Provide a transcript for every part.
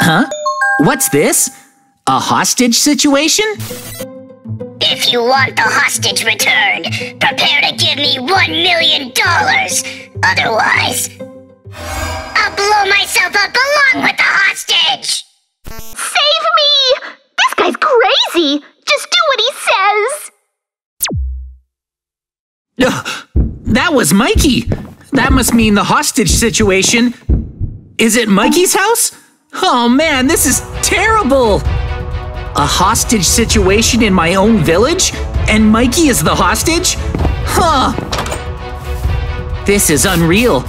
Huh? What's this? A hostage situation? If you want the hostage returned, prepare to give me one million dollars. Otherwise, I'll blow myself up along with the hostage. Save me! This guy's crazy! Just do what he says! Ugh, that was Mikey. That must mean the hostage situation. Is it Mikey's house? Oh man, this is terrible. A hostage situation in my own village? And Mikey is the hostage? Huh. This is unreal.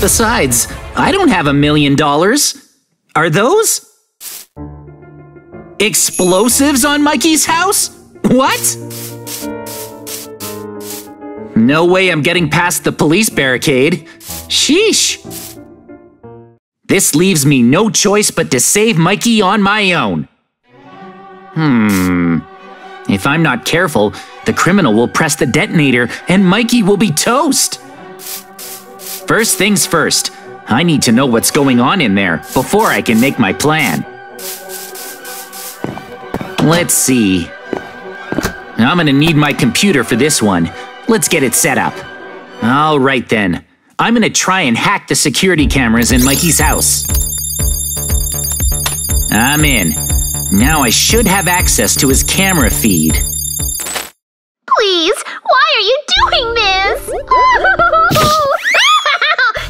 Besides, I don't have a million dollars. Are those? Explosives on Mikey's house? What? No way I'm getting past the police barricade. Sheesh. This leaves me no choice but to save Mikey on my own. Hmm. If I'm not careful, the criminal will press the detonator and Mikey will be toast. First things first, I need to know what's going on in there before I can make my plan. Let's see. I'm gonna need my computer for this one. Let's get it set up. All right then. I'm gonna try and hack the security cameras in Mikey's house. I'm in. Now I should have access to his camera feed. Please, why are you doing this?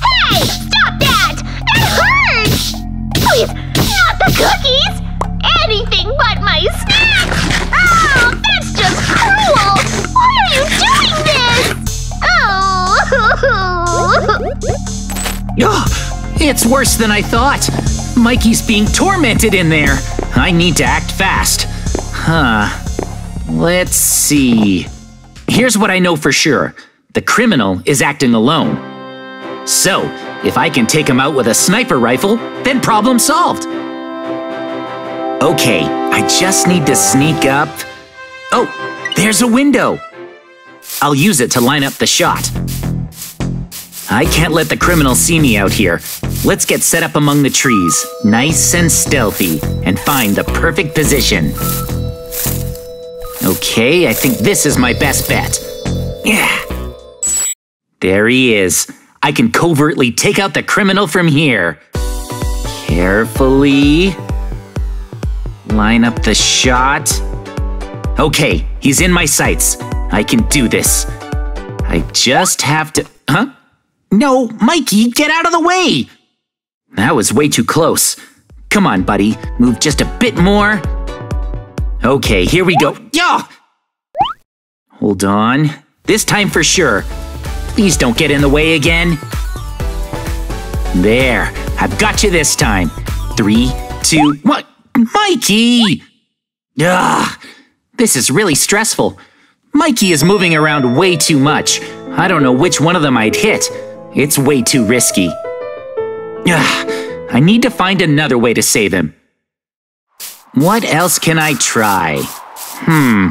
hey! Stop that! That hurts! Please, not the cookies! Anything but my snacks! Oh, that's just cruel! Why are you doing this? Oh! Ugh, it's worse than I thought. Mikey's being tormented in there. I need to act fast. Huh. Let's see. Here's what I know for sure the criminal is acting alone. So, if I can take him out with a sniper rifle, then problem solved. Okay, I just need to sneak up. Oh, there's a window. I'll use it to line up the shot. I can't let the criminal see me out here. Let's get set up among the trees, nice and stealthy, and find the perfect position. Okay, I think this is my best bet. Yeah. There he is. I can covertly take out the criminal from here. Carefully. Line up the shot. Okay, he's in my sights. I can do this. I just have to. Huh? No, Mikey, get out of the way! That was way too close. Come on, buddy, move just a bit more. Okay, here we go. Yeah! Hold on. This time for sure. Please don't get in the way again. There, I've got you this time. Three, two, one. Mikey! Ugh, this is really stressful. Mikey is moving around way too much. I don't know which one of them I'd hit. It's way too risky. Ugh, I need to find another way to save him. What else can I try? Hmm.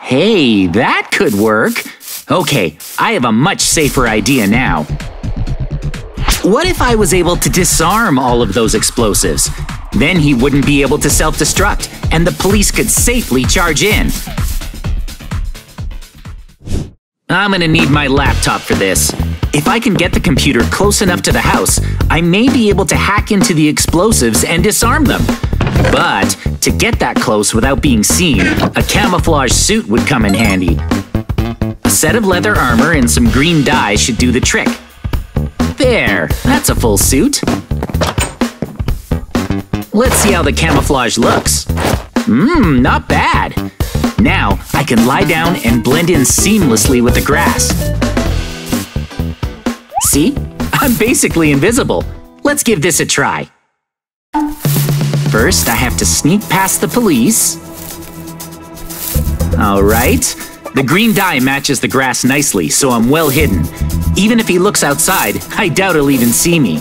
Hey, that could work. Okay, I have a much safer idea now. What if I was able to disarm all of those explosives? Then he wouldn't be able to self destruct, and the police could safely charge in. I'm gonna need my laptop for this. If I can get the computer close enough to the house, I may be able to hack into the explosives and disarm them. But to get that close without being seen, a camouflage suit would come in handy. A set of leather armor and some green dye should do the trick. There, that's a full suit. Let's see how the camouflage looks. Mmm, not bad. Now, I can lie down and blend in seamlessly with the grass. See? I'm basically invisible. Let's give this a try. First, I have to sneak past the police. All right. The green dye matches the grass nicely, so I'm well hidden. Even if he looks outside, I doubt he'll even see me.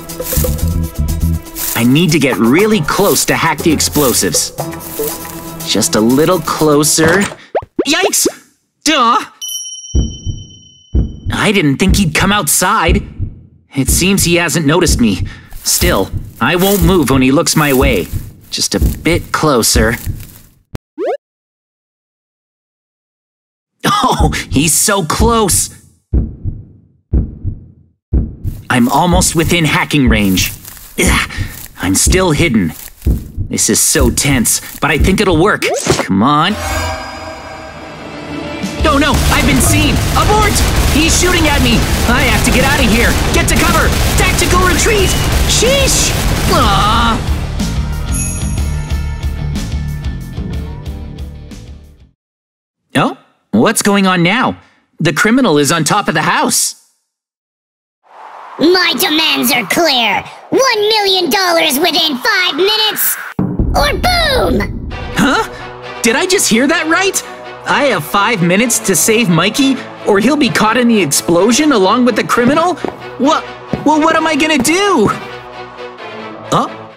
I need to get really close to hack the explosives. Just a little closer. Yikes! Duh! I didn't think he'd come outside. It seems he hasn't noticed me. Still, I won't move when he looks my way. Just a bit closer. Oh, he's so close! I'm almost within hacking range. Ugh, I'm still hidden. This is so tense, but I think it'll work. Come on. No, no, I've been seen! Abort! He's shooting at me! I have to get out of here! Get to cover! Tactical retreat! Sheesh! Aww. Oh, what's going on now? The criminal is on top of the house. My demands are clear. One million dollars within five minutes, or boom! Huh? Did I just hear that right? I have five minutes to save Mikey, or he'll be caught in the explosion along with the criminal? What? Well, what am I gonna do? Oh,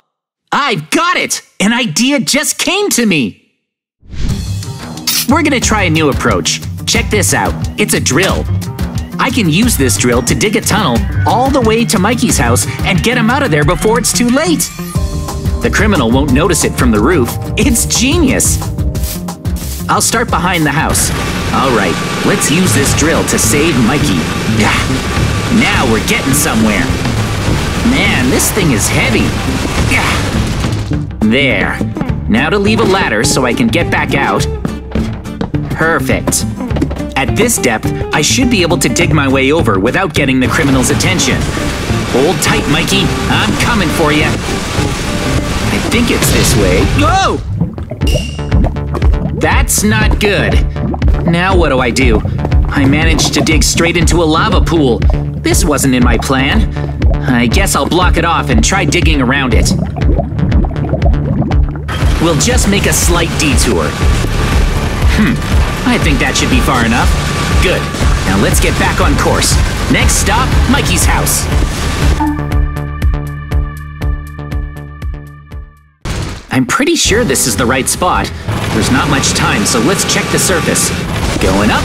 I've got it! An idea just came to me! We're gonna try a new approach. Check this out. It's a drill. I can use this drill to dig a tunnel all the way to Mikey's house and get him out of there before it's too late. The criminal won't notice it from the roof. It's genius! I'll start behind the house. All right, let's use this drill to save Mikey. Now we're getting somewhere. Man, this thing is heavy. There. Now to leave a ladder so I can get back out. Perfect. At this depth, I should be able to dig my way over without getting the criminal's attention. Hold tight, Mikey. I'm coming for you. Think it's this way. Go! That's not good. Now what do I do? I managed to dig straight into a lava pool. This wasn't in my plan. I guess I'll block it off and try digging around it. We'll just make a slight detour. Hmm, I think that should be far enough. Good. Now let's get back on course. Next stop, Mikey's house. I'm pretty sure this is the right spot. There's not much time, so let's check the surface. Going up.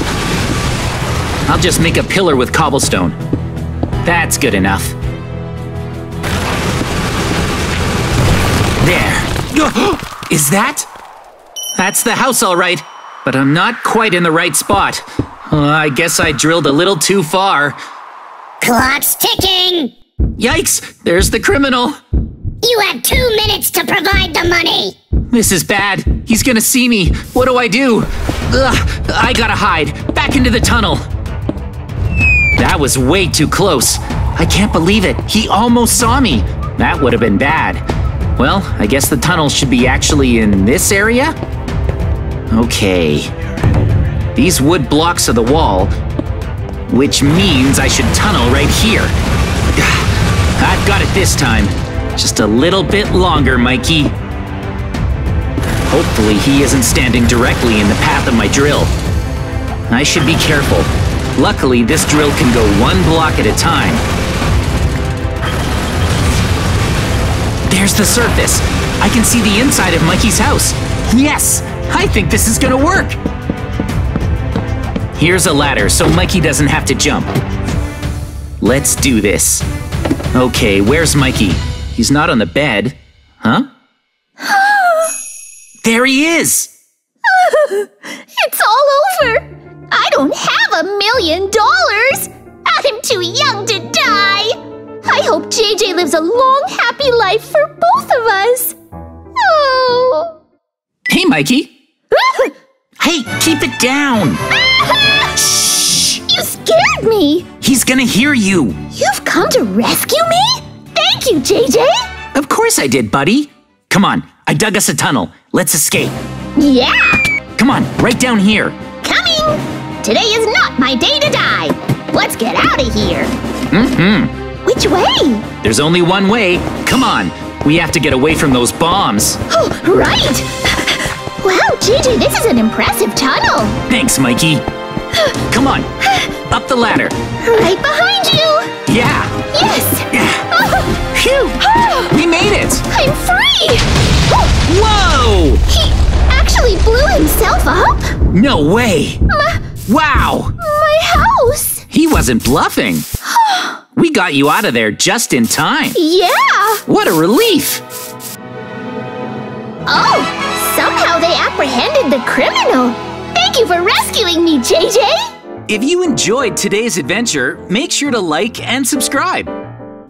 I'll just make a pillar with cobblestone. That's good enough. There. Is that? That's the house, all right. But I'm not quite in the right spot. Uh, I guess I drilled a little too far. Clock's ticking! Yikes! There's the criminal! You have two minutes to provide the money! This is bad. He's gonna see me. What do I do? Ugh, I gotta hide. Back into the tunnel. That was way too close. I can't believe it. He almost saw me. That would have been bad. Well, I guess the tunnel should be actually in this area? Okay. These wood blocks are the wall, which means I should tunnel right here. I've got it this time. Just a little bit longer, Mikey. Hopefully he isn't standing directly in the path of my drill. I should be careful. Luckily, this drill can go one block at a time. There's the surface. I can see the inside of Mikey's house. Yes! I think this is gonna work! Here's a ladder so Mikey doesn't have to jump. Let's do this. Okay, where's Mikey? He's not on the bed. Huh? there he is! It's all over! I don't have a million dollars! I'm too young to die! I hope JJ lives a long, happy life for both of us! Oh! Hey, Mikey! hey, keep it down! Shh! You scared me! He's gonna hear you! You've come to rescue me? Thank you, JJ! Of course I did, buddy! Come on, I dug us a tunnel. Let's escape. Yeah! Come on, right down here. Coming! Today is not my day to die! Let's get out of here! Mm-hmm. Which way? There's only one way. Come on, we have to get away from those bombs. Oh, right! Wow, JJ, this is an impressive tunnel! Thanks, Mikey. Come on, up the ladder. Right behind you! Yeah. Yes! Whoa! He actually blew himself up? No way! Wow! My house! He wasn't bluffing. We got you out of there just in time. Yeah! What a relief! Oh! Somehow they apprehended the criminal. Thank you for rescuing me, JJ! If you enjoyed today's adventure, make sure to like and subscribe.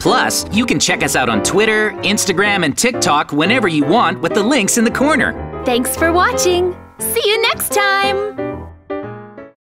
Plus, you can check us out on Twitter, Instagram, and TikTok whenever you want with the links in the corner. Thanks for watching. See you next time.